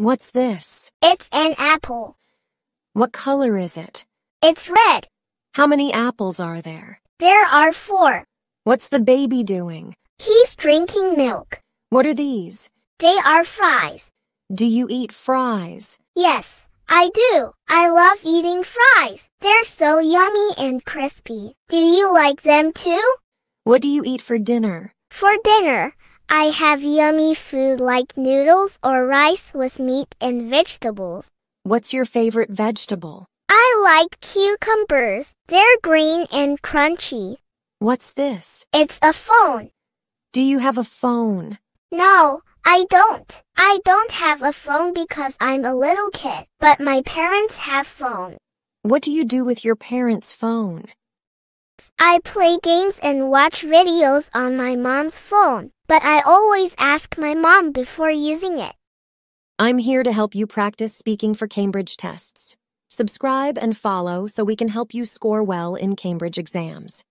What's this? It's an apple. What color is it? It's red. How many apples are there? There are four. What's the baby doing? He's drinking milk. What are these? They are fries. Do you eat fries? Yes, I do. I love eating fries. They're so yummy and crispy. Do you like them too? What do you eat for dinner? For dinner, I have yummy food like noodles or rice with meat and vegetables. What's your favorite vegetable? I like cucumbers. They're green and crunchy. What's this? It's a phone. Do you have a phone? No, I don't. I don't have a phone because I'm a little kid, but my parents have phone. What do you do with your parents' phone? I play games and watch videos on my mom's phone, but I always ask my mom before using it. I'm here to help you practice speaking for Cambridge tests. Subscribe and follow so we can help you score well in Cambridge exams.